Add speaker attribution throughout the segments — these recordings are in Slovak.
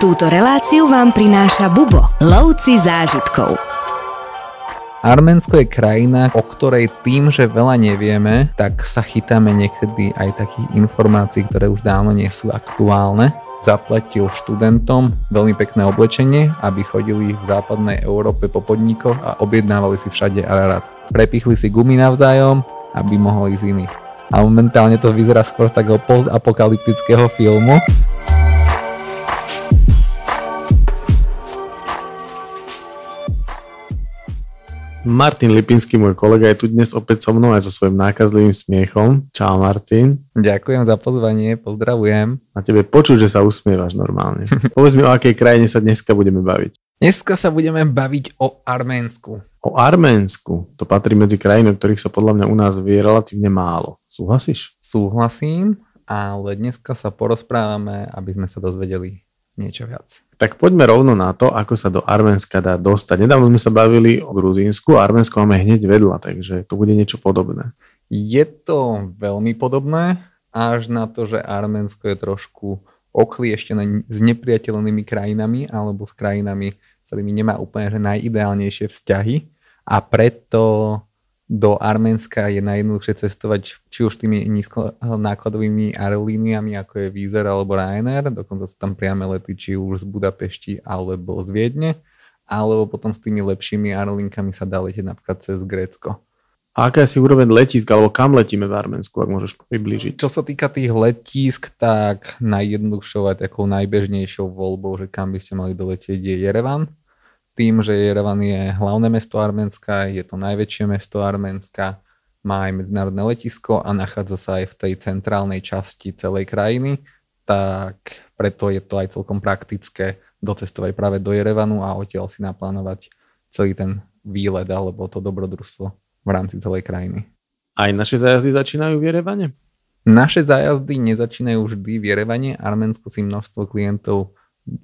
Speaker 1: Túto reláciu vám prináša Bubo, lovci zážitkov.
Speaker 2: Arménsko je krajina, o ktorej tým, že veľa nevieme, tak sa chytáme niekedy aj takých informácií, ktoré už dávno nie sú aktuálne. Zaplatil študentom veľmi pekné oblečenie, aby chodili v západnej Európe po podnikoch a objednávali si všade Ararat. Prepichli si gumy navzájom, aby mohli ísť iní. A momentálne to vyzerá skôr takého postapokalyptického filmu.
Speaker 3: Martin Lipinský, môj kolega, je tu dnes opäť so mnou aj so svojím nákazlivým smiechom. Čau Martin.
Speaker 2: Ďakujem za pozvanie, pozdravujem.
Speaker 3: A tebe počuť, že sa usmievaš normálne. Povedz mi, o akej krajine sa dneska budeme baviť.
Speaker 2: Dneska sa budeme baviť o Arménsku.
Speaker 3: O Arménsku. To patrí medzi krajiny, o ktorých sa podľa mňa u nás vie relatívne málo. Súhlasíš?
Speaker 2: Súhlasím, ale dneska sa porozprávame, aby sme sa dozvedeli niečo viac.
Speaker 3: Tak poďme rovno na to, ako sa do Arménska dá dostať. Nedávno sme sa bavili o Gruzínsku a Arménsko máme hneď vedľa, takže to bude niečo podobné.
Speaker 2: Je to veľmi podobné, až na to, že Arménsko je trošku oklieštené s nepriateľnými krajinami alebo s krajinami, s ktorými nemá úplne že najideálnejšie vzťahy a preto do Arménska je najjednoduchšie cestovať či už tými nízkonákladovými aerolíniami, ako je Vizer alebo Ryanair, dokonca sú tam priame lety či už z Budapešti alebo z Viedne, alebo potom s tými lepšími aerolínkami sa dá letieť napríklad cez Grécko.
Speaker 3: A aká si úroveň letísk, alebo kam letíme v Arménsku, ak môžeš priblížiť?
Speaker 2: Čo sa týka tých letísk, tak najjednoduchšou a takou najbežnejšou voľbou, že kam by ste mali doletieť je Jerevan, tým, že Jerevan je hlavné mesto Arménska, je to najväčšie mesto Arménska, má aj medzinárodné letisko a nachádza sa aj v tej centrálnej časti celej krajiny, tak preto je to aj celkom praktické docestovať práve do Jerevanu a odtiaľ si naplánovať celý ten výlet alebo to dobrodružstvo v rámci celej krajiny.
Speaker 3: Aj naše zájazdy začínajú v Jerevane?
Speaker 2: Naše zájazdy nezačínajú vždy v Jerevane. Arménsko si množstvo klientov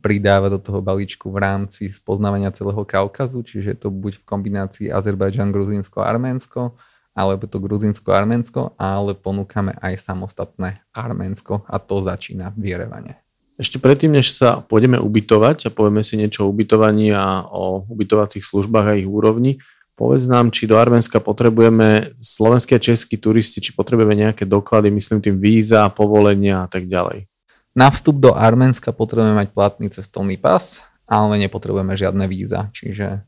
Speaker 2: pridáva do toho balíčku v rámci spoznávania celého Kaukazu, čiže to buď v kombinácii Azerbajdžan, Gruzínsko, Arménsko, alebo to Gruzínsko, Arménsko, ale ponúkame aj samostatné Arménsko a to začína v Jerevane.
Speaker 3: Ešte predtým, než sa pôjdeme ubytovať a povieme si niečo o ubytovaní a o ubytovacích službách a ich úrovni, povedz nám, či do Arménska potrebujeme slovenské a českí turisti, či potrebujeme nejaké doklady, myslím tým víza, povolenia a tak ďalej.
Speaker 2: Na vstup do Arménska potrebujeme mať platný cestovný pas, ale nepotrebujeme žiadne víza, čiže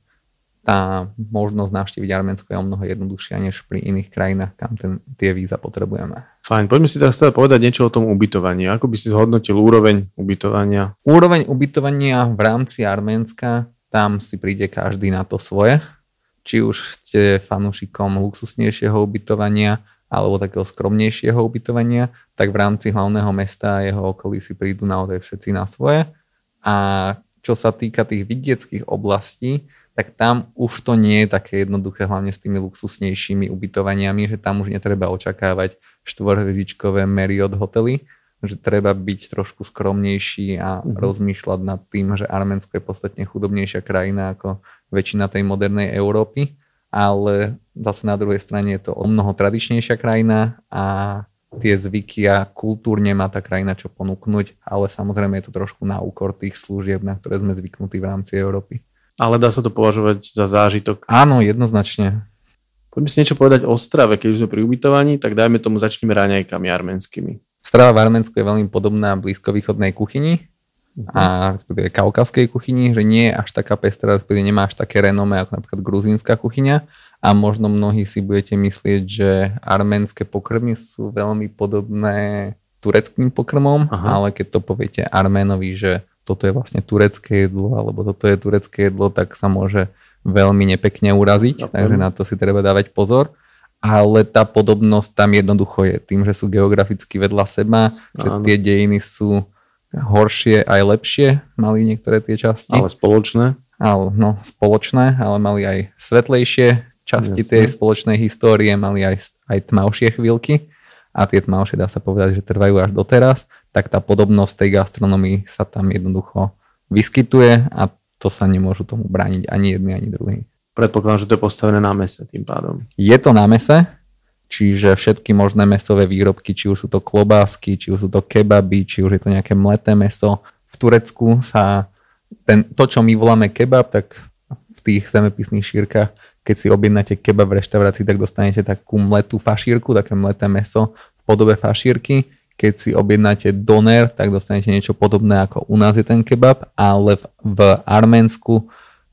Speaker 2: tá možnosť navštíviť Arménsko je o mnoho jednoduchšia než pri iných krajinách, kam ten, tie víza potrebujeme.
Speaker 3: Fajn, poďme si teraz teda povedať niečo o tom ubytovaní. Ako by si zhodnotil úroveň ubytovania?
Speaker 2: Úroveň ubytovania v rámci Arménska, tam si príde každý na to svoje. Či už ste fanúšikom luxusnejšieho ubytovania, alebo takého skromnejšieho ubytovania, tak v rámci hlavného mesta a jeho okolí si prídu naozaj všetci na svoje. A čo sa týka tých vidieckých oblastí, tak tam už to nie je také jednoduché, hlavne s tými luxusnejšími ubytovaniami, že tam už netreba očakávať štvorhviezdičkové Marriott hotely, že treba byť trošku skromnejší a mm-hmm. rozmýšľať nad tým, že Arménsko je podstatne chudobnejšia krajina ako väčšina tej modernej Európy ale zase na druhej strane je to o mnoho tradičnejšia krajina a tie zvyky a kultúrne má tá krajina čo ponúknuť, ale samozrejme je to trošku na úkor tých služieb, na ktoré sme zvyknutí v rámci Európy.
Speaker 3: Ale dá sa to považovať za zážitok?
Speaker 2: Áno, jednoznačne.
Speaker 3: Poďme si niečo povedať o strave, keď už sme pri ubytovaní, tak dajme tomu začneme raňajkami arménskymi.
Speaker 2: Strava v Arménsku je veľmi podobná blízkovýchodnej kuchyni a respektíve kaukazskej kuchyni, že nie je až taká pestrá, respektíve nemá až také renome ako napríklad gruzínska kuchyňa a možno mnohí si budete myslieť, že arménske pokrmy sú veľmi podobné tureckým pokrmom, Aha. ale keď to poviete Arménovi, že toto je vlastne turecké jedlo alebo toto je turecké jedlo, tak sa môže veľmi nepekne uraziť, okay. takže na to si treba dávať pozor ale tá podobnosť tam jednoducho je tým, že sú geograficky vedľa seba, že tie dejiny sú horšie aj lepšie mali niektoré tie časti.
Speaker 3: Ale spoločné?
Speaker 2: Ale, no, spoločné, ale mali aj svetlejšie časti Jasne. tej spoločnej histórie, mali aj, aj tmavšie chvíľky a tie tmavšie dá sa povedať, že trvajú až doteraz, tak tá podobnosť tej gastronomii sa tam jednoducho vyskytuje a to sa nemôžu tomu brániť ani jedni, ani druhý.
Speaker 3: Predpokladám, že to je postavené na mese tým pádom.
Speaker 2: Je to na mese, Čiže všetky možné mesové výrobky, či už sú to klobásky, či už sú to kebaby, či už je to nejaké mleté meso, v Turecku sa ten, to, čo my voláme kebab, tak v tých zemepisných šírkach, keď si objednáte kebab v reštaurácii, tak dostanete takú mletú fašírku, také mleté meso v podobe fašírky. Keď si objednáte doner, tak dostanete niečo podobné ako u nás je ten kebab, ale v, v Arménsku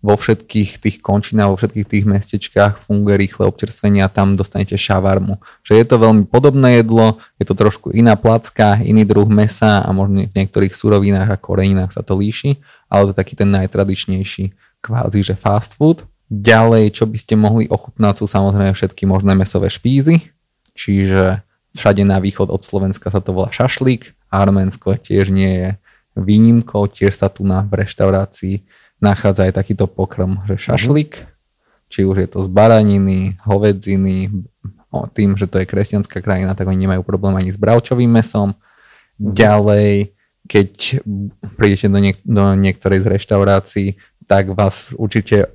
Speaker 2: vo všetkých tých končinách, vo všetkých tých mestečkách funguje rýchle občerstvenie a tam dostanete šavarmu. Že je to veľmi podobné jedlo, je to trošku iná placka, iný druh mesa a možno v niektorých surovinách a koreninách sa to líši, ale to je taký ten najtradičnejší kvázi, že fast food. Ďalej, čo by ste mohli ochutnať sú samozrejme všetky možné mesové špízy, čiže všade na východ od Slovenska sa to volá šašlík, Arménsko tiež nie je výnimkou, tiež sa tu na v reštaurácii nachádza aj takýto pokrm, že šašlik, uh-huh. či už je to z baraniny, hovedziny, o, tým, že to je kresťanská krajina, tak oni nemajú problém ani s bravčovým mesom. Uh-huh. Ďalej, keď prídete do, niek- do niektorej z reštaurácií, tak vás určite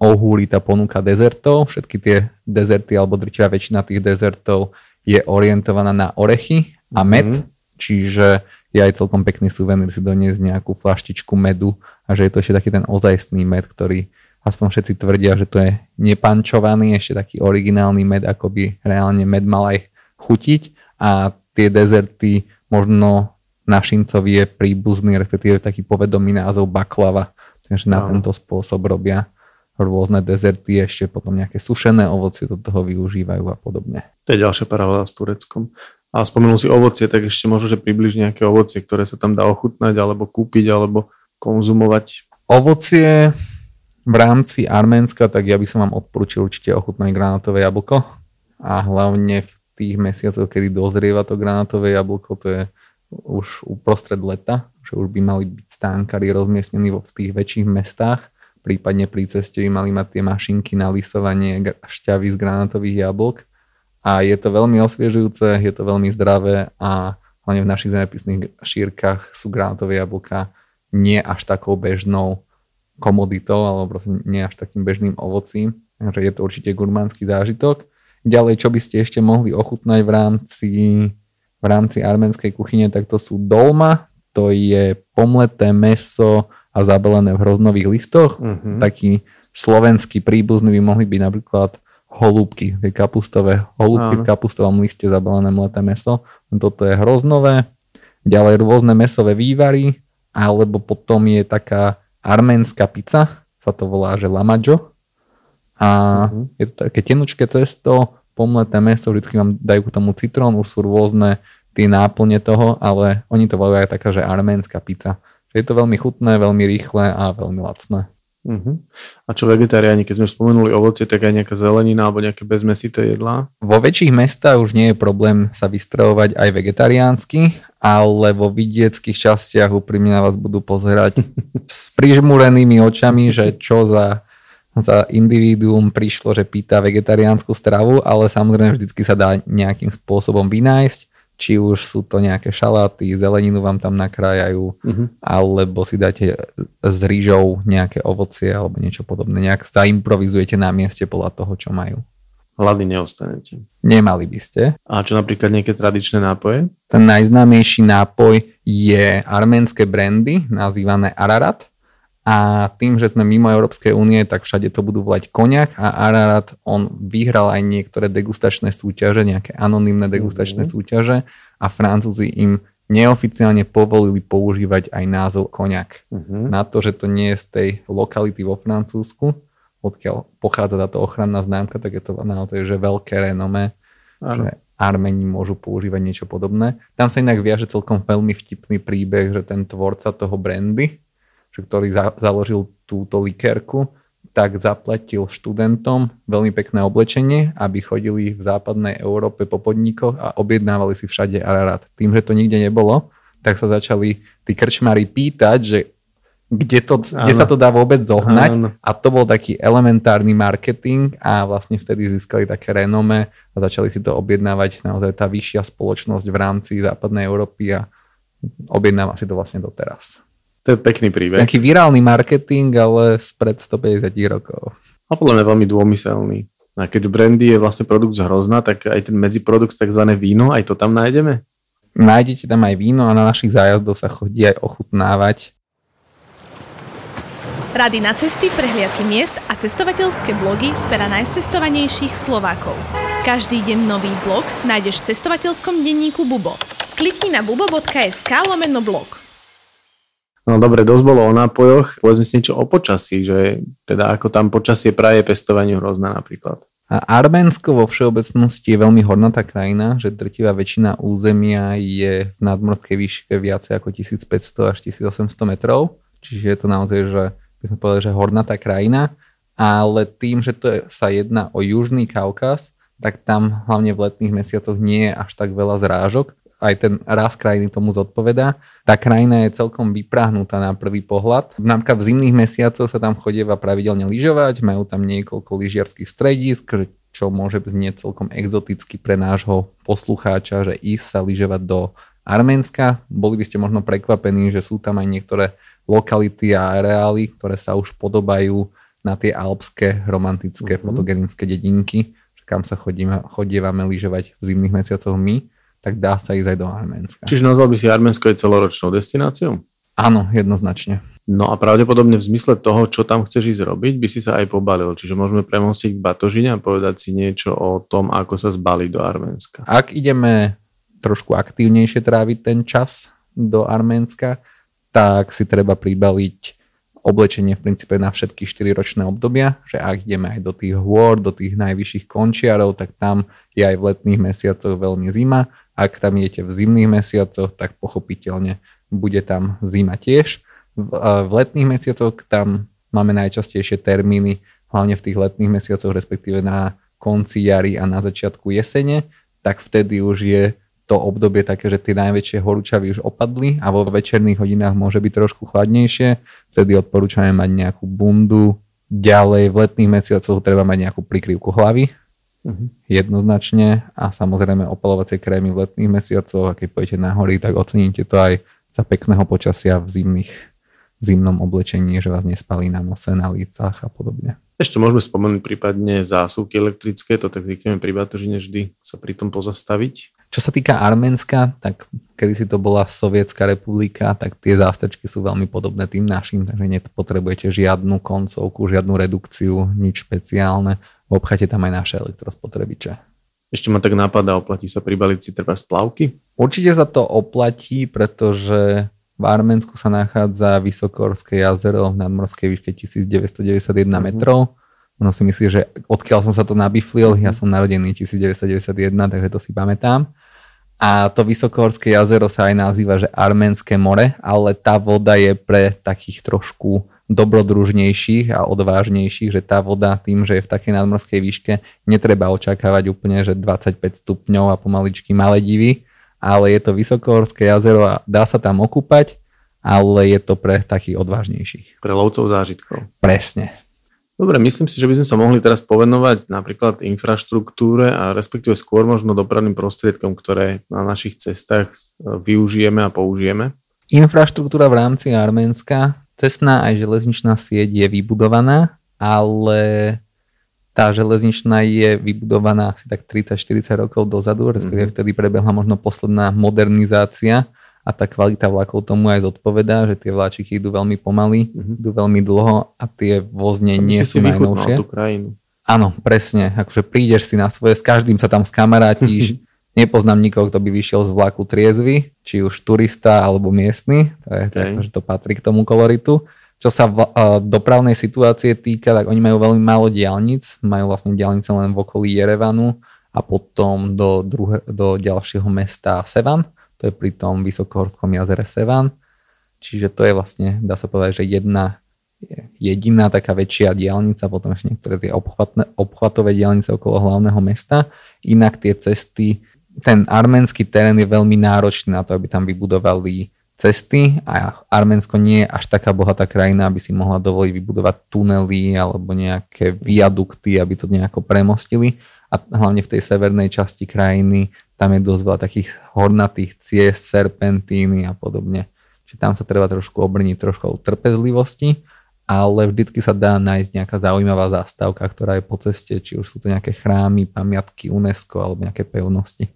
Speaker 2: ohúri tá ponuka dezertov. Všetky tie dezerty, alebo drtivá väčšina tých dezertov je orientovaná na orechy a med, mm-hmm. čiže je aj celkom pekný suvenír si doniesť nejakú flaštičku medu a že je to ešte taký ten ozajstný med, ktorý aspoň všetci tvrdia, že to je nepančovaný, ešte taký originálny med, ako by reálne med mal aj chutiť a tie dezerty možno našincovi je príbuzný, respektíve taký povedomý názov baklava, takže na no. tento spôsob robia rôzne dezerty, ešte potom nejaké sušené ovocie do toho využívajú a podobne.
Speaker 3: To je ďalšia paralela s Tureckom. A spomenul si ovocie, tak ešte možno, že približ nejaké ovocie, ktoré sa tam dá ochutnať, alebo kúpiť, alebo konzumovať.
Speaker 2: Ovocie v rámci Arménska, tak ja by som vám odporúčil určite ochutnať granátové jablko. A hlavne v tých mesiacoch, kedy dozrieva to granátové jablko, to je už uprostred leta, že už by mali byť stánkári rozmiestnení v tých väčších mestách, prípadne pri ceste by mali mať tie mašinky na lisovanie šťavy z granátových jablk a je to veľmi osviežujúce, je to veľmi zdravé a hlavne v našich zemepisných šírkach sú granátové jablka nie až takou bežnou komoditou alebo proste nie až takým bežným ovocím, takže je to určite gurmánsky zážitok. Ďalej, čo by ste ešte mohli ochutnať v rámci, v rámci arménskej kuchyne, tak to sú dolma, to je pomleté meso a zabalené v hroznových listoch. Uh-huh. Taký slovenský príbuzný by mohli byť napríklad holúbky, tie kapustové holúbky v kapustovom liste zabalené mleté meso. Toto je hroznové. Ďalej rôzne mesové vývary, alebo potom je taká arménska pizza, sa to volá, že lamajo. A uh-huh. je to také tenučké cesto, pomleté meso, vždycky vám dajú k tomu citrón, už sú rôzne tie náplne toho, ale oni to volajú aj taká, že arménska pizza. Je to veľmi chutné, veľmi rýchle a veľmi lacné.
Speaker 3: Uh-huh. A čo vegetariáni, keď sme spomenuli ovocie, tak aj nejaká zelenina alebo nejaké bezmesité jedlá?
Speaker 2: Vo väčších mestách už nie je problém sa vystravovať aj vegetariánsky, ale vo vidieckých častiach úprimne na vás budú pozerať s prižmúrenými očami, že čo za, za individuum prišlo, že pýta vegetariánsku stravu, ale samozrejme vždycky sa dá nejakým spôsobom vynájsť či už sú to nejaké šaláty, zeleninu vám tam nakrájajú, uh-huh. alebo si dáte s rýžou nejaké ovocie alebo niečo podobné. Nejak zaimprovizujete na mieste podľa toho, čo majú.
Speaker 3: Hlavy neostanete.
Speaker 2: Nemali by ste.
Speaker 3: A čo napríklad nejaké tradičné nápoje?
Speaker 2: Ten najznámejší nápoj je arménske brandy, nazývané Ararat a tým, že sme mimo Európskej únie, tak všade to budú volať koniak a Ararat, on vyhral aj niektoré degustačné súťaže, nejaké anonymné degustačné mm-hmm. súťaže a Francúzi im neoficiálne povolili používať aj názov koniak. Mm-hmm. Na to, že to nie je z tej lokality vo Francúzsku, odkiaľ pochádza táto ochranná známka, tak je to naozaj že veľké renome, ano. že Armeni môžu používať niečo podobné. Tam sa inak viaže celkom veľmi vtipný príbeh, že ten tvorca toho brandy, ktorý za, založil túto likérku, tak zaplatil študentom veľmi pekné oblečenie, aby chodili v západnej Európe po podnikoch a objednávali si všade Ararat. Tým, že to nikde nebolo, tak sa začali tí krčmári pýtať, že kde, to, kde sa to dá vôbec zohnať Áno. a to bol taký elementárny marketing a vlastne vtedy získali také renome a začali si to objednávať naozaj tá vyššia spoločnosť v rámci západnej Európy a objednáva si to vlastne doteraz.
Speaker 3: To je pekný príbeh.
Speaker 2: Taký virálny marketing, ale spred 150 rokov.
Speaker 3: A podľa mňa veľmi dômyselný. A keď brandy je vlastne produkt z hrozna, tak aj ten medziprodukt, tzv. víno, aj to tam nájdeme?
Speaker 2: Nájdete tam aj víno a na našich zájazdoch sa chodí aj ochutnávať.
Speaker 4: Rady na cesty, prehliadky miest a cestovateľské blogy z pera najcestovanejších Slovákov. Každý deň nový blog nájdeš v cestovateľskom denníku Bubo. Klikni na bubo.sk lomeno blog.
Speaker 3: No dobre, dosť bolo o nápojoch. Povedzme si niečo o počasí, že teda ako tam počasie praje pestovaniu hrozná napríklad.
Speaker 2: A Arménsko vo všeobecnosti je veľmi hornatá krajina, že drtivá väčšina územia je v nadmorskej výške viacej ako 1500 až 1800 metrov, čiže je to naozaj, že by sme povedali, že hornatá krajina, ale tým, že to je, sa jedná o Južný Kaukaz, tak tam hlavne v letných mesiacoch nie je až tak veľa zrážok, aj ten raz krajiny tomu zodpovedá. Tá krajina je celkom vyprahnutá na prvý pohľad. Napríklad v zimných mesiacoch sa tam chodieva pravidelne lyžovať, majú tam niekoľko lyžiarských stredísk, čo môže znieť celkom exoticky pre nášho poslucháča, že ísť sa lyžovať do Arménska. Boli by ste možno prekvapení, že sú tam aj niektoré lokality a areály, ktoré sa už podobajú na tie alpské romantické mm-hmm. fotogenické dedinky, kam sa chodíme, chodievame lyžovať v zimných mesiacoch my tak dá sa ísť aj do Arménska.
Speaker 3: Čiže nazval by si Arménsko aj celoročnou destináciou?
Speaker 2: Áno, jednoznačne.
Speaker 3: No a pravdepodobne v zmysle toho, čo tam chceš ísť robiť, by si sa aj pobalil. Čiže môžeme premostiť k Batožine a povedať si niečo o tom, ako sa zbaliť do Arménska.
Speaker 2: Ak ideme trošku aktívnejšie tráviť ten čas do Arménska, tak si treba pribaliť oblečenie v princípe na všetky 4 ročné obdobia, že ak ideme aj do tých hôr, do tých najvyšších končiarov, tak tam je aj v letných mesiacoch veľmi zima ak tam idete v zimných mesiacoch, tak pochopiteľne bude tam zima tiež. V, v letných mesiacoch tam máme najčastejšie termíny, hlavne v tých letných mesiacoch, respektíve na konci jary a na začiatku jesene, tak vtedy už je to obdobie také, že tie najväčšie horúčavy už opadli a vo večerných hodinách môže byť trošku chladnejšie. Vtedy odporúčame mať nejakú bundu. Ďalej v letných mesiacoch treba mať nejakú prikryvku hlavy, uh-huh. jednoznačne a samozrejme opalovacie krémy v letných mesiacoch a keď pôjdete na hory, tak oceníte to aj za pekného počasia v zimných zimnom oblečení, že vás nespalí na nose, na lícach a podobne.
Speaker 3: Ešte môžeme spomenúť prípadne zásuvky elektrické, to tak zvykneme pri Batožine vždy sa pri tom pozastaviť.
Speaker 2: Čo sa týka Arménska, tak kedy si to bola Sovietská republika, tak tie zástačky sú veľmi podobné tým našim, takže nepotrebujete žiadnu koncovku, žiadnu redukciu, nič špeciálne obchate tam aj naše elektrospotrebiče.
Speaker 3: Ešte ma tak napadá, oplatí sa pribaliť si treba splavky?
Speaker 2: Určite sa to oplatí, pretože v Arménsku sa nachádza Vysokorské jazero v nadmorskej výške 1991 mm-hmm. metrov. Ono si myslí, že odkiaľ som sa to nabiflil, ja som narodený 1991, takže to si pamätám. A to Vysokohorské jazero sa aj nazýva, že Arménske more, ale tá voda je pre takých trošku dobrodružnejších a odvážnejších, že tá voda tým, že je v takej nadmorskej výške, netreba očakávať úplne, že 25 stupňov a pomaličky malé divy, ale je to vysokohorské jazero a dá sa tam okúpať, ale je to pre takých odvážnejších.
Speaker 3: Pre lovcov zážitkov.
Speaker 2: Presne.
Speaker 3: Dobre, myslím si, že by sme sa mohli teraz povenovať napríklad infraštruktúre a respektíve skôr možno dopravným prostriedkom, ktoré na našich cestách využijeme a použijeme.
Speaker 2: Infraštruktúra v rámci Arménska cestná aj železničná sieť je vybudovaná, ale tá železničná je vybudovaná asi tak 30-40 rokov dozadu, respektíve mm-hmm. vtedy prebehla možno posledná modernizácia a tá kvalita vlakov tomu aj zodpovedá, že tie vláčiky idú veľmi pomaly, mm-hmm. idú veľmi dlho a tie vozne nie sú najnovšie.
Speaker 3: Tú krajinu.
Speaker 2: Áno, presne. Akože prídeš si na svoje, s každým sa tam skamarátiš, Nepoznám nikoho, kto by vyšiel z vlaku triezvy, či už turista alebo miestny, to, je, okay. tak, že to patrí k tomu koloritu. Čo sa v, uh, dopravnej situácie týka, tak oni majú veľmi málo diálnic, majú vlastne diálnice len v okolí Jerevanu a potom do, druhé, do ďalšieho mesta Sevan, to je pri tom vysokohorskom jazere Sevan. Čiže to je vlastne, dá sa povedať, že jedna jediná taká väčšia diálnica, potom ešte niektoré tie obchvatné, obchvatové diálnice okolo hlavného mesta. Inak tie cesty ten arménsky terén je veľmi náročný na to, aby tam vybudovali cesty a Arménsko nie je až taká bohatá krajina, aby si mohla dovoliť vybudovať tunely alebo nejaké viadukty, aby to nejako premostili. A hlavne v tej severnej časti krajiny tam je dosť veľa takých hornatých ciest, serpentíny a podobne. Čiže tam sa treba trošku obrniť trošku trpezlivosti, ale vždycky sa dá nájsť nejaká zaujímavá zástavka, ktorá je po ceste, či už sú to nejaké chrámy, pamiatky UNESCO alebo nejaké pevnosti.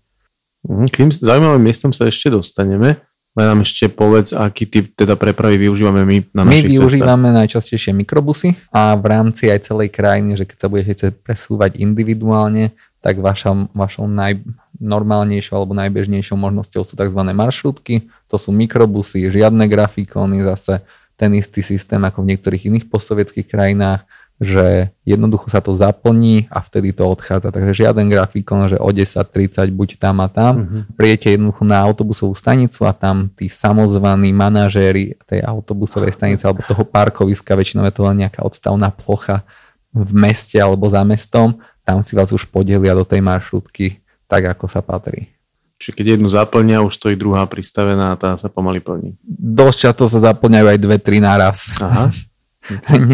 Speaker 3: Mhm, k tým zaujímavým miestom sa ešte dostaneme. Len nám ešte povedz, aký typ teda prepravy využívame my na
Speaker 2: My
Speaker 3: našich
Speaker 2: využívame najčastejšie mikrobusy a v rámci aj celej krajiny, že keď sa budete presúvať individuálne, tak vaša, vašou naj, normálnejšou alebo najbežnejšou možnosťou sú tzv. maršrutky. To sú mikrobusy, žiadne grafikóny, zase ten istý systém ako v niektorých iných postsovietských krajinách že jednoducho sa to zaplní a vtedy to odchádza. Takže žiaden grafikon, že o 10.30 buď tam a tam. Uh-huh. Prijete jednoducho na autobusovú stanicu a tam tí samozvaní manažéri tej autobusovej stanice alebo toho parkoviska, väčšinou je to len nejaká odstavná plocha v meste alebo za mestom, tam si vás už podelia do tej maršrutky tak, ako sa patrí.
Speaker 3: Čiže keď jednu zaplňa, už stojí druhá pristavená a tá sa pomaly plní.
Speaker 2: Dosť často sa zaplňajú aj dve, tri naraz. Aha.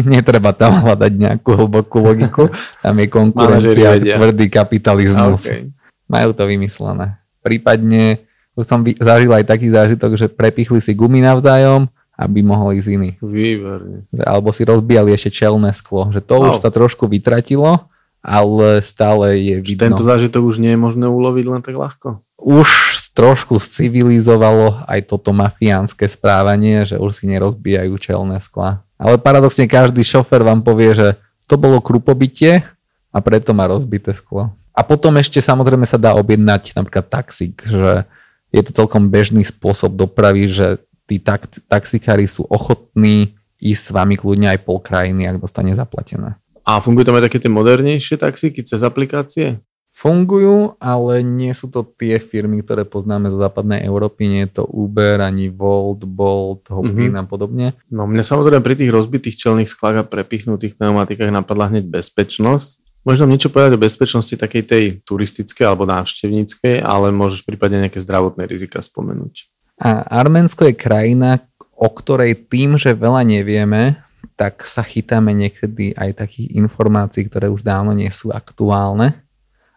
Speaker 2: Netreba tam hľadať nejakú hlbokú logiku. Tam je konkurencia, tvrdý kapitalizmus. Okay. Majú to vymyslené. Prípadne už som zažil aj taký zážitok, že prepichli si gumy navzájom, aby mohol ísť iný.
Speaker 3: Výborne.
Speaker 2: Alebo si rozbijali ešte čelné sklo. Že to oh. už sa trošku vytratilo, ale stále je vidno.
Speaker 3: Tento zážitok už nie je možné uloviť len tak ľahko?
Speaker 2: Už trošku civilizovalo aj toto mafiánske správanie, že už si nerozbijajú čelné skla. Ale paradoxne každý šofer vám povie, že to bolo krupobytie a preto má rozbité sklo. A potom ešte samozrejme sa dá objednať napríklad taxík, že je to celkom bežný spôsob dopravy, že tí tak, taxikári sú ochotní ísť s vami kľudne aj pol krajiny, ak dostane zaplatené.
Speaker 3: A fungujú tam aj také tie modernejšie taxíky cez aplikácie?
Speaker 2: Fungujú, ale nie sú to tie firmy, ktoré poznáme zo západnej Európy, nie je to Uber, ani Volt, Bolt, Hopin mm-hmm. a podobne.
Speaker 3: No mne samozrejme pri tých rozbitých čelných sklách a prepichnutých pneumatikách napadla hneď bezpečnosť. Možno niečo povedať o bezpečnosti takej tej turistickej alebo návštevníckej, ale môžeš prípadne nejaké zdravotné rizika spomenúť.
Speaker 2: A Arménsko je krajina, o ktorej tým, že veľa nevieme, tak sa chytáme niekedy aj takých informácií, ktoré už dávno nie sú aktuálne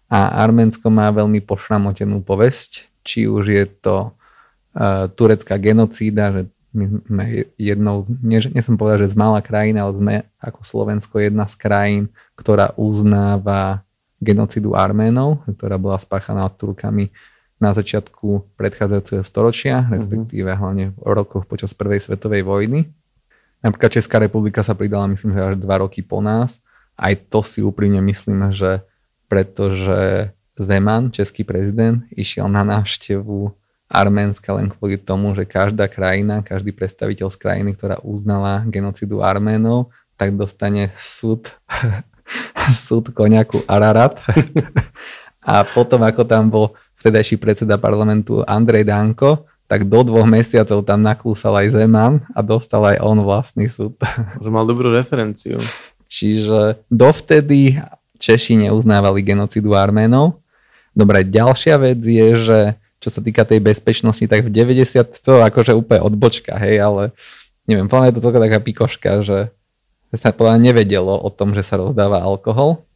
Speaker 2: a Arménsko má veľmi pošramotenú povesť, či už je to uh, turecká genocída, že my sme jednou, nie, nie som povedal, že z malá krajina, ale sme ako Slovensko jedna z krajín, ktorá uznáva genocidu Arménov, ktorá bola spáchaná Turkami na začiatku predchádzajúceho storočia, mhm. respektíve hlavne v rokoch počas prvej svetovej vojny. Napríklad Česká republika sa pridala, myslím, že až dva roky po nás. Aj to si úprimne myslím, že pretože Zeman, český prezident, išiel na návštevu Arménska len kvôli tomu, že každá krajina, každý predstaviteľ z krajiny, ktorá uznala genocidu Arménov, tak dostane súd, súd koniaku Ararat. A potom, ako tam bol vtedajší predseda parlamentu Andrej Danko, tak do dvoch mesiacov tam naklúsal aj Zeman a dostal aj on vlastný súd.
Speaker 3: Že mal dobrú referenciu.
Speaker 2: Čiže dovtedy Češi neuznávali genocidu Arménov. Dobre, ďalšia vec je, že čo sa týka tej bezpečnosti, tak v 90 to akože úplne odbočka, hej, ale neviem, podľa je to celkom taká pikoška, že sa podľa nevedelo o tom, že sa rozdáva alkohol.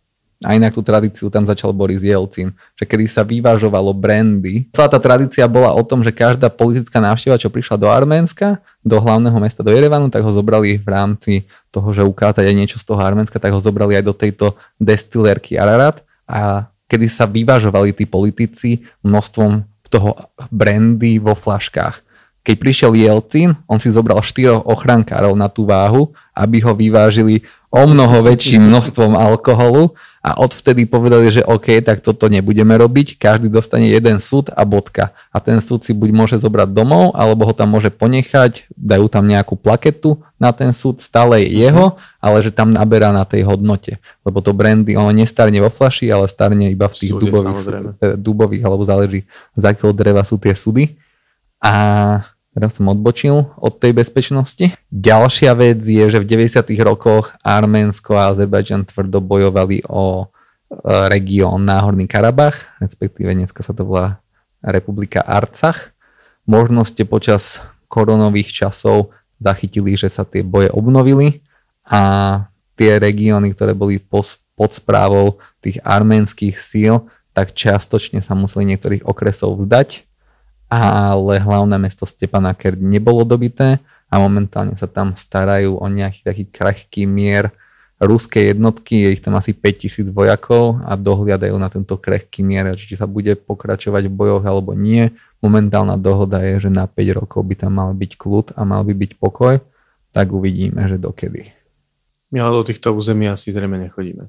Speaker 2: A inak tú tradíciu tam začal Boris Jelcin, že kedy sa vyvážovalo brandy. Celá tá tradícia bola o tom, že každá politická návšteva, čo prišla do Arménska, do hlavného mesta, do Jerevanu, tak ho zobrali v rámci toho, že ukázať aj niečo z toho Arménska, tak ho zobrali aj do tejto destilérky Ararat a kedy sa vyvážovali tí politici množstvom toho brandy vo flaškách. Keď prišiel Jelcin, on si zobral štyroch ochrankárov na tú váhu, aby ho vyvážili o mnoho väčším množstvom alkoholu a odvtedy povedali, že OK, tak toto nebudeme robiť, každý dostane jeden súd a bodka. A ten súd si buď môže zobrať domov, alebo ho tam môže ponechať, dajú tam nejakú plaketu na ten súd, stále je jeho, ale že tam naberá na tej hodnote. Lebo to brandy, ono nestarne vo flaši, ale starne iba v tých Súde, dubových, teda dubových, alebo záleží z akého dreva sú tie súdy. A Teraz som odbočil od tej bezpečnosti. Ďalšia vec je, že v 90. rokoch Arménsko a Azerbajdžan tvrdo bojovali o e, región Náhorný Karabach, respektíve dneska sa to volá Republika Arcach. Možno ste počas koronových časov zachytili, že sa tie boje obnovili a tie regióny, ktoré boli pod správou tých arménskych síl, tak čiastočne sa museli niektorých okresov vzdať ale hlavné mesto Stepanaker nebolo dobité a momentálne sa tam starajú o nejaký taký krehký mier ruské jednotky, je ich tam asi 5000 vojakov a dohliadajú na tento krehký mier, či sa bude pokračovať v bojoch alebo nie. Momentálna dohoda je, že na 5 rokov by tam mal byť kľud a mal by byť pokoj, tak uvidíme, že dokedy.
Speaker 3: My ale do týchto území asi zrejme nechodíme.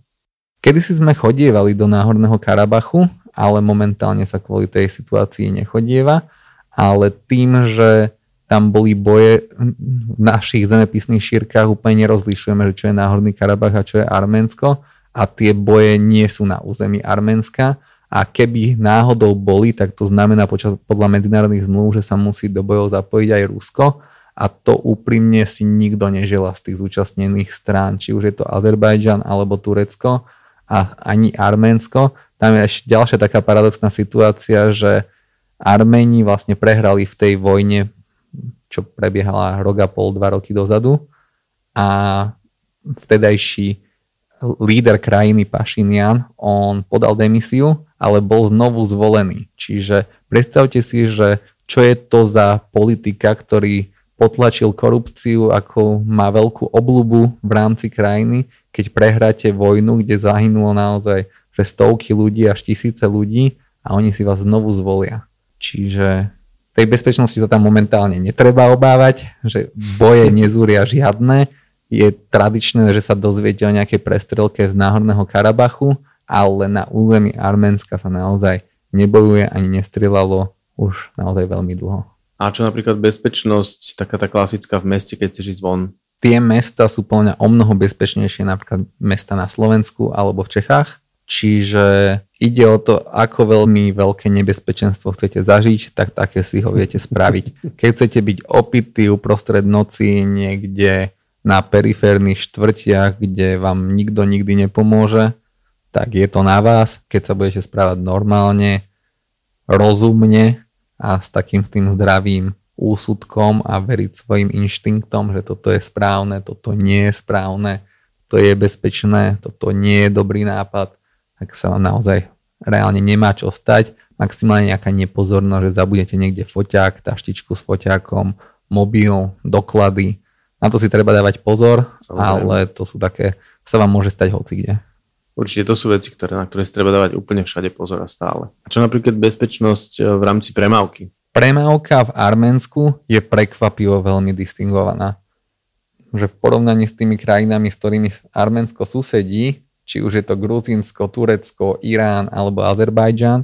Speaker 2: Kedy si sme chodievali do Náhorného Karabachu, ale momentálne sa kvôli tej situácii nechodieva, ale tým, že tam boli boje v našich zemepisných šírkach, úplne nerozlišujeme, že čo je Náhorný Karabach a čo je Arménsko a tie boje nie sú na území Arménska a keby náhodou boli, tak to znamená počas, podľa medzinárodných zmluv, že sa musí do bojov zapojiť aj Rusko a to úprimne si nikto nežela z tých zúčastnených strán, či už je to Azerbajdžan alebo Turecko, a ani Arménsko. Tam je ešte ďalšia taká paradoxná situácia, že Arméni vlastne prehrali v tej vojne, čo prebiehala rok a pol, dva roky dozadu a vtedajší líder krajiny Pašinian, on podal demisiu, ale bol znovu zvolený. Čiže predstavte si, že čo je to za politika, ktorý potlačil korupciu, ako má veľkú oblubu v rámci krajiny, keď prehráte vojnu, kde zahynulo naozaj že stovky ľudí až tisíce ľudí a oni si vás znovu zvolia. Čiže tej bezpečnosti sa tam momentálne netreba obávať, že boje nezúria žiadne. Je tradičné, že sa dozviete o nejakej prestrelke z Náhorného Karabachu, ale na území Arménska sa naozaj nebojuje ani nestrelalo už naozaj veľmi dlho.
Speaker 3: A čo napríklad bezpečnosť, taká tá klasická v meste, keď chceš ísť von?
Speaker 2: tie mesta sú plne o mnoho bezpečnejšie, napríklad mesta na Slovensku alebo v Čechách. Čiže ide o to, ako veľmi veľké nebezpečenstvo chcete zažiť, tak také si ho viete spraviť. Keď chcete byť opitý uprostred noci niekde na periférnych štvrtiach, kde vám nikto nikdy nepomôže, tak je to na vás, keď sa budete správať normálne, rozumne a s takým tým zdravým úsudkom a veriť svojim inštinktom, že toto je správne, toto nie je správne, to je bezpečné, toto nie je dobrý nápad, tak sa vám naozaj reálne nemá čo stať. Maximálne nejaká nepozornosť, že zabudete niekde foťák, taštičku s foťákom, mobil, doklady. Na to si treba dávať pozor, Samozrejme. ale to sú také, sa vám môže stať hoci kde.
Speaker 3: Určite to sú veci, ktoré, na ktoré si treba dávať úplne všade pozor a stále. A čo napríklad bezpečnosť eh, v rámci premávky?
Speaker 2: Premávka v Arménsku je prekvapivo veľmi distingovaná. Že v porovnaní s tými krajinami, s ktorými Arménsko susedí, či už je to Gruzínsko, Turecko, Irán alebo Azerbajdžan,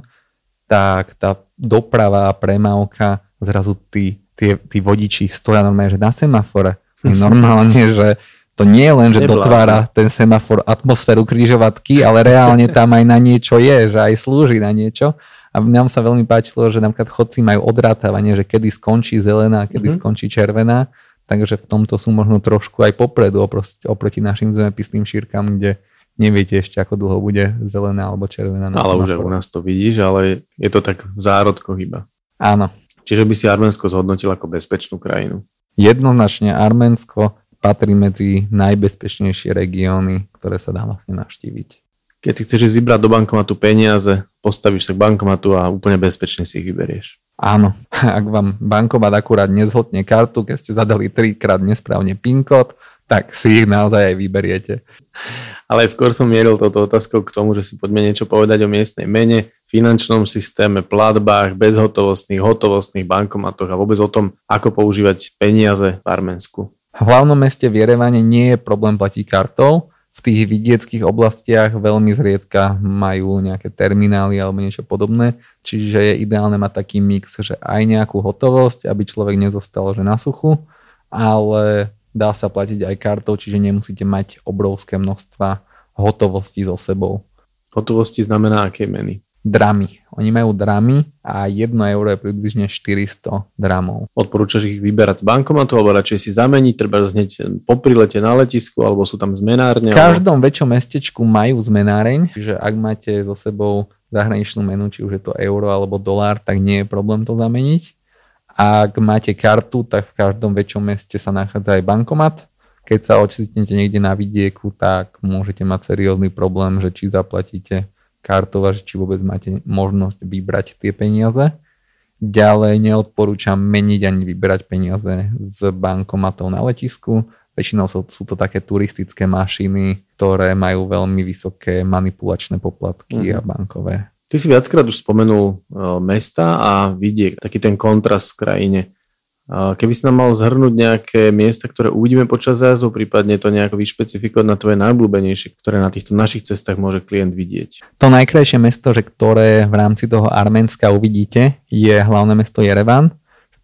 Speaker 2: tak tá doprava a premávka, zrazu tí, tí, tí vodiči stoja normálne, že na semafore. Normálne, že to nie je len, že Neblážne. dotvára ten semafor atmosféru križovatky, ale reálne tam aj na niečo je, že aj slúži na niečo. A nám sa veľmi páčilo, že napríklad chodci majú odrátavanie, že kedy skončí zelená, kedy mm-hmm. skončí červená. Takže v tomto sú možno trošku aj popredu oproti, oproti našim zemepisným šírkam, kde neviete ešte, ako dlho bude zelená alebo červená.
Speaker 3: ale už u nás to vidíš, ale je to tak v zárodkoch iba.
Speaker 2: Áno.
Speaker 3: Čiže by si Arménsko zhodnotil ako bezpečnú krajinu.
Speaker 2: Jednoznačne Arménsko patrí medzi najbezpečnejšie regióny, ktoré sa dá vlastne navštíviť.
Speaker 3: Keď si chceš ísť vybrať do bankomatu peniaze, postavíš sa k bankomatu a úplne bezpečne si ich vyberieš.
Speaker 2: Áno, ak vám bankomat akurát nezhodne kartu, keď ste zadali trikrát nesprávne PIN kód, tak si ich naozaj aj vyberiete.
Speaker 3: Ale skôr som mieril toto otázkou k tomu, že si poďme niečo povedať o miestnej mene, finančnom systéme, platbách, bezhotovostných, hotovostných bankomatoch a vôbec o tom, ako používať peniaze v Arménsku.
Speaker 2: V hlavnom meste v Jerevane nie je problém platiť kartou, v tých vidieckých oblastiach veľmi zriedka majú nejaké terminály alebo niečo podobné, čiže je ideálne mať taký mix, že aj nejakú hotovosť, aby človek nezostal že na suchu, ale dá sa platiť aj kartou, čiže nemusíte mať obrovské množstva hotovosti so sebou.
Speaker 3: Hotovosti znamená aké meny?
Speaker 2: dramy. Oni majú dramy a 1 euro je približne 400 dramov.
Speaker 3: Odporúčaš ich vyberať z bankomatu alebo radšej si zameniť, treba znieť po prilete na letisku alebo sú tam zmenárne?
Speaker 2: V každom alebo... väčšom mestečku majú zmenáreň, čiže ak máte so sebou zahraničnú menu, či už je to euro alebo dolár, tak nie je problém to zameniť. Ak máte kartu, tak v každom väčšom meste sa nachádza aj bankomat. Keď sa ocitnete niekde na vidieku, tak môžete mať seriózny problém, že či zaplatíte kartou a či vôbec máte možnosť vybrať tie peniaze. Ďalej neodporúčam meniť ani vybrať peniaze z bankomatov na letisku. Väčšinou sú, sú to také turistické mašiny, ktoré majú veľmi vysoké manipulačné poplatky uh-huh. a bankové.
Speaker 3: Ty si viackrát už spomenul uh, mesta a vidiek, taký ten kontrast v krajine. Keby si nám mal zhrnúť nejaké miesta, ktoré uvidíme počas jazdu, prípadne to nejako vyšpecifikovať na tvoje najblúbenejšie, ktoré na týchto našich cestách môže klient vidieť.
Speaker 2: To najkrajšie mesto, že ktoré v rámci toho Arménska uvidíte, je hlavné mesto Jerevan.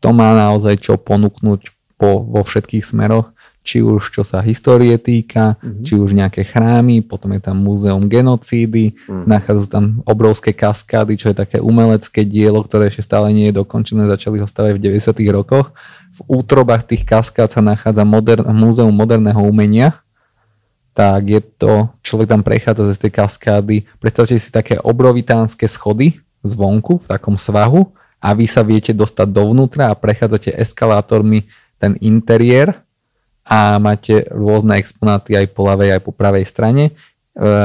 Speaker 2: To má naozaj čo ponúknuť po, vo všetkých smeroch či už čo sa histórie týka, mm-hmm. či už nejaké chrámy, potom je tam múzeum genocídy, mm-hmm. nachádza tam obrovské kaskády, čo je také umelecké dielo, ktoré ešte stále nie je dokončené, začali ho stavať v 90. rokoch. V útrobách tých kaskád sa nachádza modern, múzeum moderného umenia, tak je to, človek tam prechádza z tej kaskády, predstavte si také obrovitánske schody zvonku v takom svahu a vy sa viete dostať dovnútra a prechádzate eskalátormi ten interiér a máte rôzne exponáty aj po ľavej, aj po pravej strane. E,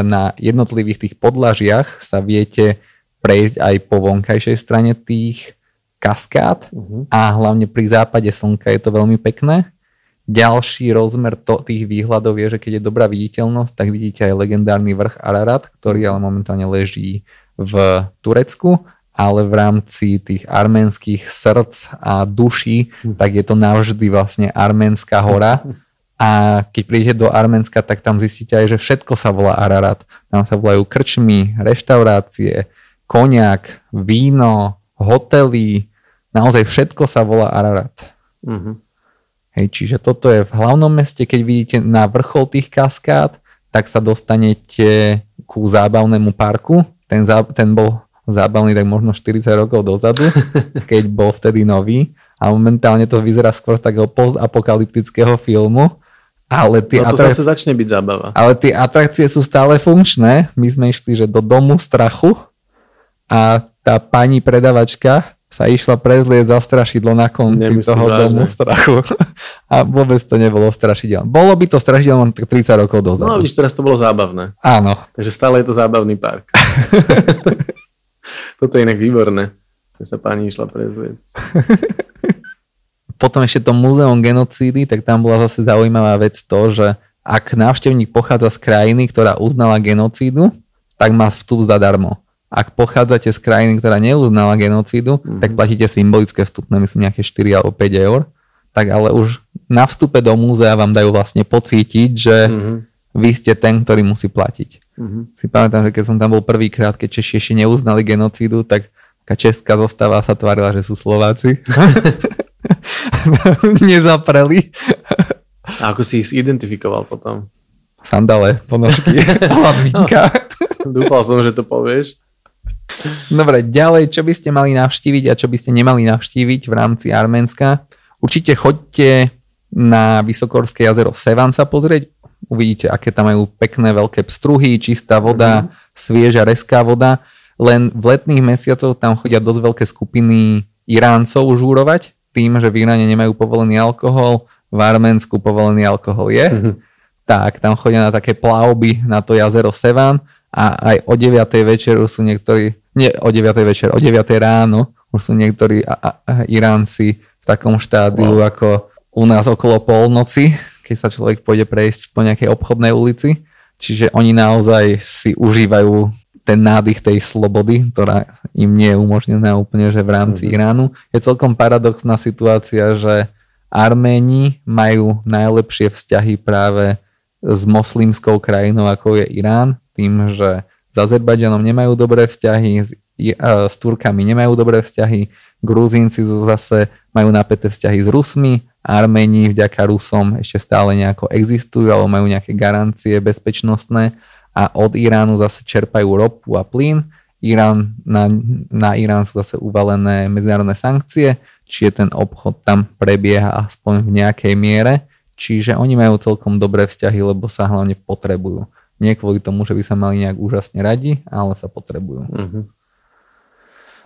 Speaker 2: na jednotlivých tých podlažiach sa viete prejsť aj po vonkajšej strane tých kaskád uh-huh. a hlavne pri západe slnka je to veľmi pekné. Ďalší rozmer to, tých výhľadov je, že keď je dobrá viditeľnosť, tak vidíte aj legendárny vrch Ararat, ktorý ale momentálne leží v Turecku ale v rámci tých arménskych srdc a duší, hm. tak je to navždy vlastne arménska hora. A keď prídete do Arménska, tak tam zistíte aj, že všetko sa volá Ararat. Tam sa volajú krčmy, reštaurácie, koniak, víno, hotely, naozaj všetko sa volá Ararat. Uh-huh. Hej, čiže toto je v hlavnom meste, keď vidíte na vrchol tých kaskád, tak sa dostanete ku zábavnému parku. Ten, zá, ten bol zábavný tak možno 40 rokov dozadu, keď bol vtedy nový a momentálne to vyzerá skôr takého postapokalyptického filmu. Ale tie
Speaker 3: no to atrak... zase začne byť zábava.
Speaker 2: Ale tie atrakcie sú stále funkčné. My sme išli, že do domu strachu a tá pani predavačka sa išla prezlieť za strašidlo na konci Nemyslím toho vážne. domu strachu. A vôbec to nebolo strašidelné. Bolo by to strašidelné 30 rokov dozadu.
Speaker 3: No vidíš, teraz to bolo zábavné.
Speaker 2: Áno.
Speaker 3: Takže stále je to zábavný park. Toto je inak výborné, že sa pani išla prezliecť.
Speaker 2: Potom ešte to múzeum genocídy, tak tam bola zase zaujímavá vec to, že ak návštevník pochádza z krajiny, ktorá uznala genocídu, tak má vstup zadarmo. Ak pochádzate z krajiny, ktorá neuznala genocídu, mm-hmm. tak platíte symbolické vstupné, myslím nejaké 4 alebo 5 eur. Tak ale už na vstupe do múzea vám dajú vlastne pocítiť, že mm-hmm. vy ste ten, ktorý musí platiť. Mm-hmm. Si pamätám, že keď som tam bol prvýkrát, keď Češi ešte neuznali genocídu, tak taká česká zostava sa tvárila, že sú Slováci. Nezapreli.
Speaker 3: A ako si ich identifikoval potom?
Speaker 2: Sandale, ponožky, hladvinka.
Speaker 3: Dúfal som, že to povieš.
Speaker 2: Dobre, ďalej, čo by ste mali navštíviť a čo by ste nemali navštíviť v rámci Arménska? Určite choďte na Vysokorské jazero Sevan sa pozrieť uvidíte, aké tam majú pekné veľké pstruhy, čistá voda, mm-hmm. svieža, reská voda. Len v letných mesiacoch tam chodia dosť veľké skupiny Iráncov žúrovať, tým, že v Iráne nemajú povolený alkohol, v Arménsku povolený alkohol je. Mm-hmm. Tak, tam chodia na také plavby na to jazero Sevan a aj o 9. večer už sú niektorí, nie o 9. večer, o 9. ráno už sú niektorí a, a, a Iránci v takom štádiu wow. ako u nás okolo polnoci, keď sa človek pôjde prejsť po nejakej obchodnej ulici. Čiže oni naozaj si užívajú ten nádych tej slobody, ktorá im nie je umožnená úplne, že v rámci mm-hmm. Iránu. Je celkom paradoxná situácia, že Arméni majú najlepšie vzťahy práve s moslimskou krajinou, ako je Irán, tým, že s Azerbajdžanom nemajú dobré vzťahy, s, s Turkami nemajú dobré vzťahy, Gruzínci zase majú napäté vzťahy s Rusmi Arméni vďaka Rusom ešte stále nejako existujú alebo majú nejaké garancie bezpečnostné a od Iránu zase čerpajú ropu a plyn. Irán, na, na Irán sú zase uvalené medzinárodné sankcie, čiže ten obchod tam prebieha aspoň v nejakej miere, čiže oni majú celkom dobré vzťahy, lebo sa hlavne potrebujú. Nie kvôli tomu, že by sa mali nejak úžasne radi, ale sa potrebujú. Mm-hmm.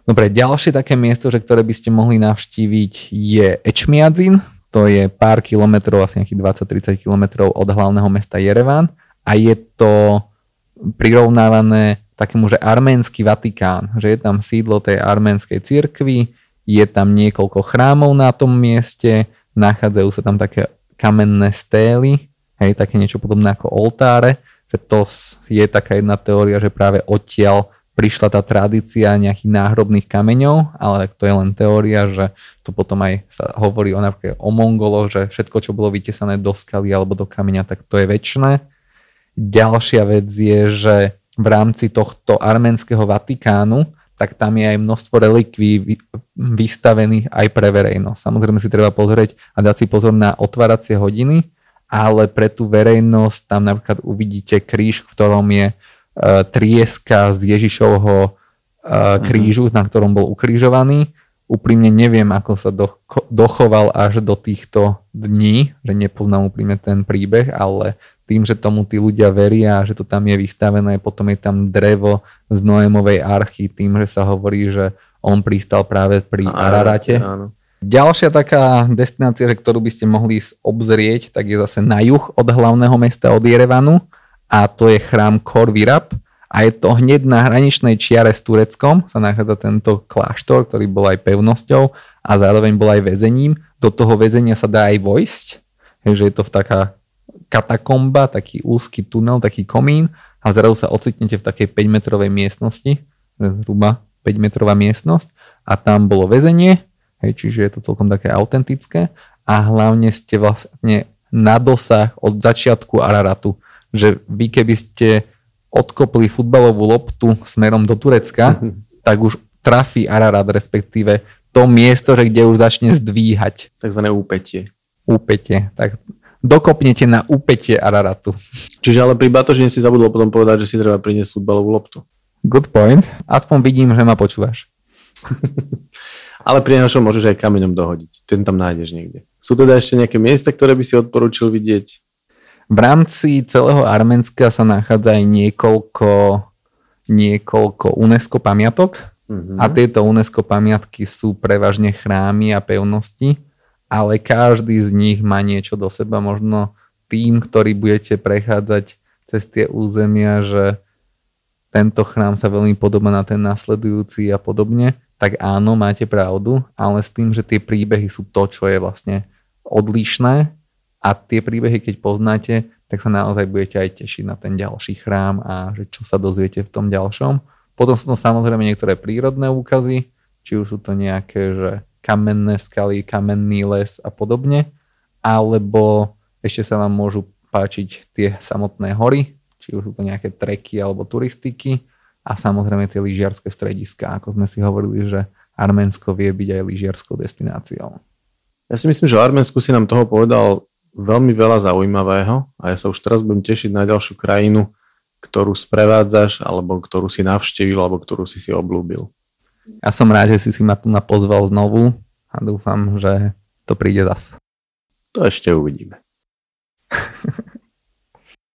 Speaker 2: Dobre, ďalšie také miesto, že ktoré by ste mohli navštíviť je Ečmiadzin, to je pár kilometrov, asi nejakých 20-30 kilometrov od hlavného mesta Jerevan a je to prirovnávané takému, že arménsky Vatikán, že je tam sídlo tej arménskej cirkvi, je tam niekoľko chrámov na tom mieste, nachádzajú sa tam také kamenné stély, hej, také niečo podobné ako oltáre, že to je taká jedna teória, že práve odtiaľ prišla tá tradícia nejakých náhrobných kameňov, ale to je len teória, že to potom aj sa hovorí o, napríklad o Mongoloch, že všetko, čo bolo vytesané do skaly alebo do kameňa, tak to je väčšie. Ďalšia vec je, že v rámci tohto arménskeho Vatikánu tak tam je aj množstvo relikví vystavených aj pre verejnosť. Samozrejme si treba pozrieť a dať si pozor na otváracie hodiny, ale pre tú verejnosť tam napríklad uvidíte kríž, v ktorom je trieska z Ježišovho uh, krížu, mm-hmm. na ktorom bol ukrižovaný. Úprimne neviem, ako sa do, dochoval až do týchto dní, že nepoznám úprimne ten príbeh, ale tým, že tomu tí ľudia veria, že to tam je vystavené, potom je tam drevo z Noémovej archy, tým, že sa hovorí, že on pristal práve pri Ararate. Áno. Ďalšia taká destinácia, ktorú by ste mohli obzrieť, tak je zase na juh od hlavného mesta, od Jerevanu a to je chrám Korvirab a je to hneď na hraničnej čiare s Tureckom. Sa nachádza tento kláštor, ktorý bol aj pevnosťou a zároveň bol aj väzením. Do toho väzenia sa dá aj vojsť, takže je to v taká katakomba, taký úzky tunel, taký komín. A zrazu sa ocitnete v takej 5-metrovej miestnosti, zhruba 5-metrová miestnosť. A tam bolo väzenie, hej, čiže je to celkom také autentické. A hlavne ste vlastne na dosah od začiatku Araratu, že vy keby ste odkopli futbalovú loptu smerom do Turecka, mm-hmm. tak už trafí Ararat, respektíve to miesto, že kde už začne zdvíhať.
Speaker 3: Takzvané úpetie.
Speaker 2: Úpetie. Tak dokopnete na úpetie Araratu.
Speaker 3: Čiže ale pri Batožine si zabudol potom povedať, že si treba priniesť futbalovú loptu.
Speaker 2: Good point. Aspoň vidím, že ma počúvaš.
Speaker 3: ale pri našom môžeš aj kameňom dohodiť. Ten tam nájdeš niekde. Sú teda ešte nejaké miesta, ktoré by si odporúčil vidieť?
Speaker 2: V rámci celého Arménska sa nachádza aj niekoľko, niekoľko UNESCO pamiatok. Mm-hmm. A tieto UNESCO pamiatky sú prevažne chrámy a pevnosti ale každý z nich má niečo do seba. Možno tým, ktorý budete prechádzať cez tie územia, že tento chrám sa veľmi podobá na ten nasledujúci a podobne, tak áno, máte pravdu, ale s tým, že tie príbehy sú to, čo je vlastne odlišné a tie príbehy, keď poznáte, tak sa naozaj budete aj tešiť na ten ďalší chrám a že čo sa dozviete v tom ďalšom. Potom sú to samozrejme niektoré prírodné úkazy, či už sú to nejaké, že kamenné skaly, kamenný les a podobne, alebo ešte sa vám môžu páčiť tie samotné hory, či už sú to nejaké treky alebo turistiky a samozrejme tie lyžiarske strediska, ako sme si hovorili, že Arménsko vie byť aj lyžiarskou destináciou.
Speaker 3: Ja si myslím, že Arménsku si nám toho povedal veľmi veľa zaujímavého a ja sa už teraz budem tešiť na ďalšiu krajinu, ktorú sprevádzaš, alebo ktorú si navštívil, alebo ktorú si si oblúbil.
Speaker 2: Ja som rád, že si si ma tu napozval znovu a dúfam, že to príde zas.
Speaker 3: To ešte uvidíme.